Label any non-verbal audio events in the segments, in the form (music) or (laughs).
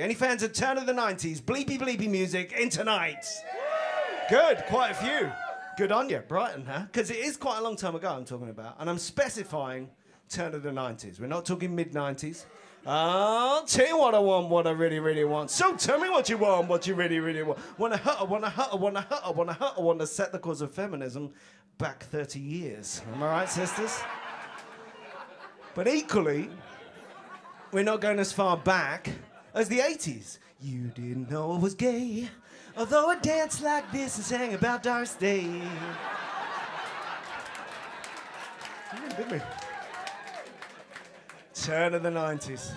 Any fans of turn of the 90s, bleepy bleepy music in tonight? Good, quite a few. Good on you, Brighton, huh? Because it is quite a long time ago I'm talking about, and I'm specifying turn of the 90s. We're not talking mid 90s. I'll tell you what I want, what I really, really want. So tell me what you want, what you really, really want. Wanna hurt, I wanna hurt, I wanna hurt, I wanna hurt, I wanna set the cause of feminism back 30 years. Am I right, sisters? But equally, we're not going as far back as the 80s. You didn't know I was gay, although I danced like this and sang about Doris Day. Turn of the 90s.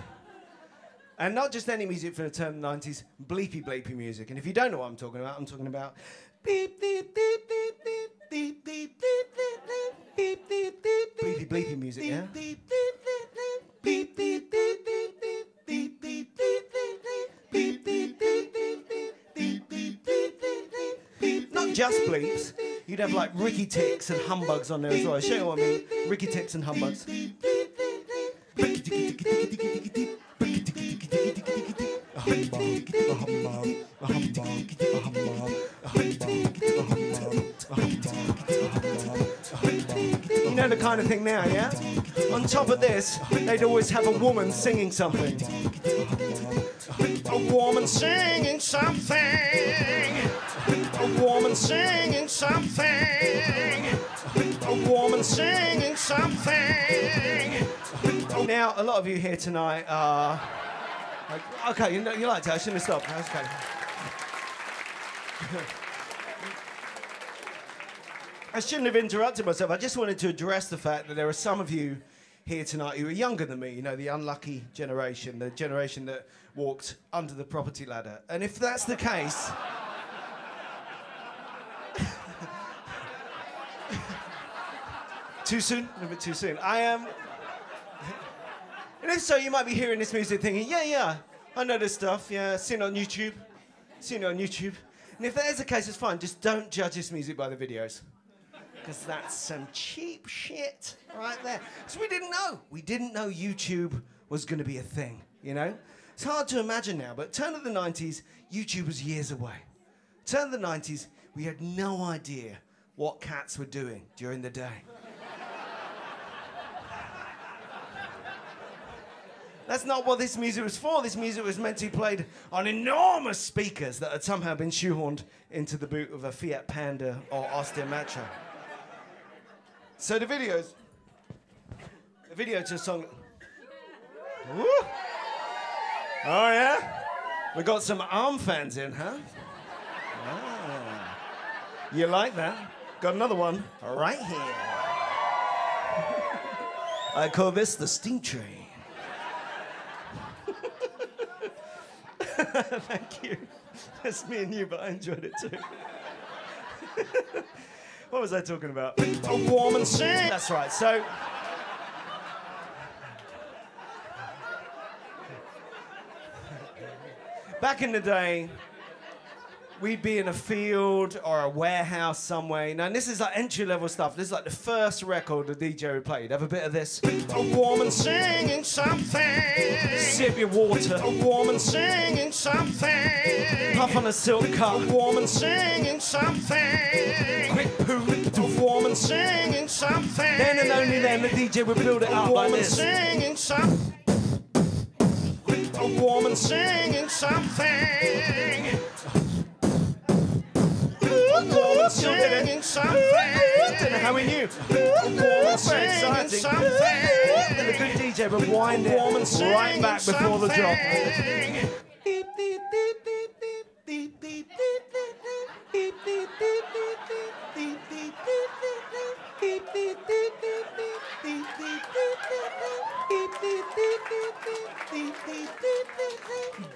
And not just any music from the turn of the 90s, bleepy bleepy music. And if you don't know what I'm talking about, I'm talking about beep beep beep beep beep beep beep beep beep beep beep beep bleepy bleepy music, yeah? Beep beep beep just bleeps. You'd have like Ricky Ticks and humbugs on there as well. I'll show you what I mean. Ricky Ticks and humbugs. You know the kind of thing now, yeah? On top of this, they'd always have a woman singing something. A woman singing something. A woman singing something. A woman singing something. Now, a lot of you here tonight are. like, okay, you, know, you liked it. I shouldn't have stopped. That's okay. (laughs) I shouldn't have interrupted myself. I just wanted to address the fact that there are some of you here tonight who are younger than me, you know, the unlucky generation, the generation that walked under the property ladder. And if that's the case. (laughs) too soon? A bit too soon. I am. And if so, you might be hearing this music thinking, yeah, yeah, I know this stuff. Yeah, seen it on YouTube. Seen it on YouTube. And if that is the case, it's fine. Just don't judge this music by the videos. Because that's some cheap shit right there. So we didn't know. We didn't know YouTube was going to be a thing, you know? It's hard to imagine now, but turn of the 90s, YouTube was years away. Turn of the 90s, we had no idea what cats were doing during the day. That's not what this music was for. This music was meant to be played on enormous speakers that had somehow been shoehorned into the boot of a Fiat Panda or Austin Metro. So the videos, the video to a song. Oh yeah, we got some arm fans in, huh? Ah. You like that? Got another one right here. (laughs) I call this the steam train. (laughs) Thank you. That's me and you, but I enjoyed it too. (laughs) what was I talking about? A warm and sing. That's right. So. Back in the day, we'd be in a field or a warehouse somewhere. Now, this is like entry level stuff. This is like the first record the DJ would play. You'd have a bit of this. A woman singing something. Sip your water. A woman singing something. Puff on a Silk Cut. A woman singing something. Quick poo. A woman singing something. Then and only then the DJ would build it up like this. singing something. A woman singing something singing something. Don't know how we knew. Very exciting. And the good DJ would wind it right back before the drop. Then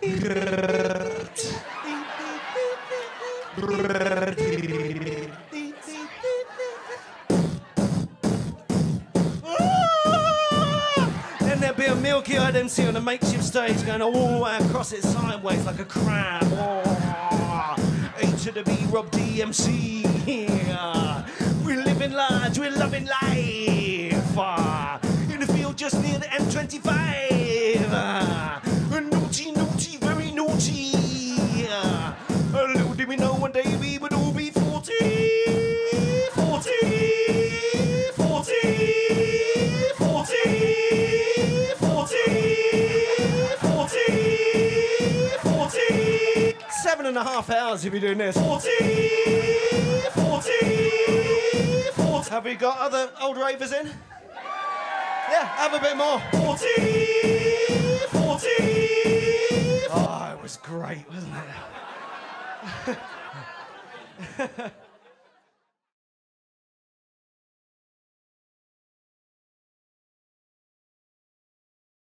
there'd be a Milky Eyed MC on a makeshift stage going all the way across it sideways like a crab. Oh, A to the B, Rob DMC. Yeah. We're living large, we're loving life. In the field just near the M25. Ah, naughty, naughty, half hours you'll be doing this. 40, 40, 40. Have we got other old ravers in? Yeah, have a bit more. 40, 40. Oh, it was great, wasn't it? (laughs)